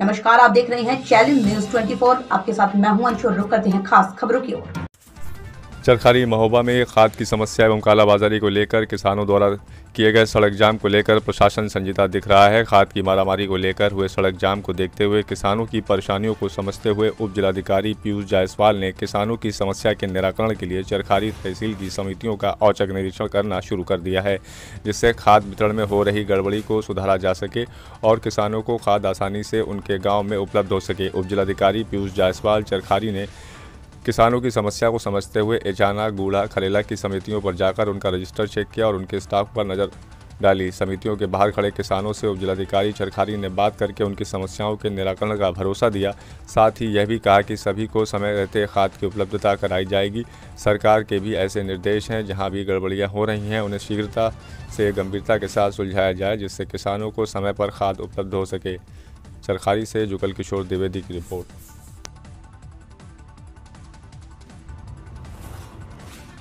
नमस्कार, आप देख रहे हैं चैलेंज न्यूज़ 24 आपके साथ मैं हूँ अंशु रुक करते हैं खास खबरों की ओर। चरखारी महोबा में खाद की समस्या एवं कालाबाजारी को लेकर किसानों द्वारा किए गए सड़क जाम को लेकर प्रशासन संजीदा दिख रहा है। खाद की मारामारी को लेकर हुए सड़क जाम को देखते हुए किसानों की परेशानियों को समझते हुए उप जिलाधिकारी पीयूष जायसवाल ने किसानों की समस्या के निराकरण के लिए चरखारी तहसील की समितियों का औचक निरीक्षण करना शुरू कर दिया है, जिससे खाद वितरण में हो रही गड़बड़ी को सुधारा जा सके और किसानों को खाद आसानी से उनके गाँव में उपलब्ध हो सके। उप जिलाधिकारी पीयूष जायसवाल चरखारी ने किसानों की समस्या को समझते हुए एचाना गूढ़ा, खलेला की समितियों पर जाकर उनका रजिस्टर चेक किया और उनके स्टाफ पर नज़र डाली। समितियों के बाहर खड़े किसानों से उप जिलाधिकारी चरखारी ने बात करके उनकी समस्याओं के निराकरण का भरोसा दिया। साथ ही यह भी कहा कि सभी को समय रहते खाद की उपलब्धता कराई जाएगी। सरकार के भी ऐसे निर्देश हैं, जहाँ भी गड़बड़ियाँ हो रही हैं, उन्हें शीघ्रता से गंभीरता के साथ सुलझाया जाए, जिससे किसानों को समय पर खाद उपलब्ध हो सके। चरखारी से जुगल किशोर द्विवेदी की रिपोर्ट।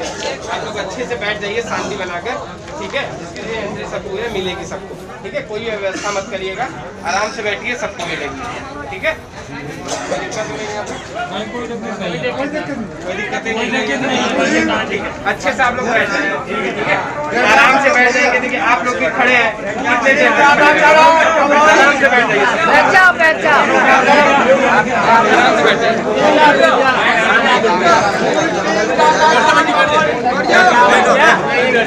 आप लोग अच्छे से बैठ जाइए शांति बनाकर ठीक है? जिसके लिए एंट्री सबको है मिलेगी सबको ठीक है? कोई व्यवस्था मत करिएगा आराम से बैठिए सबको मिलेगी ठीक है? कोई दिक्कत नहीं ठीक है अच्छे से आप लोग बैठ जाइए ठीक है? आराम से बैठ जाइए देखिए आप लोग भी खड़े हैं आराम से बैठ जाइए बैठ जाओ बैठ जाओ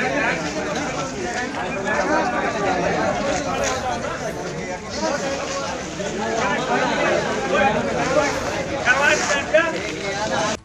Thank you.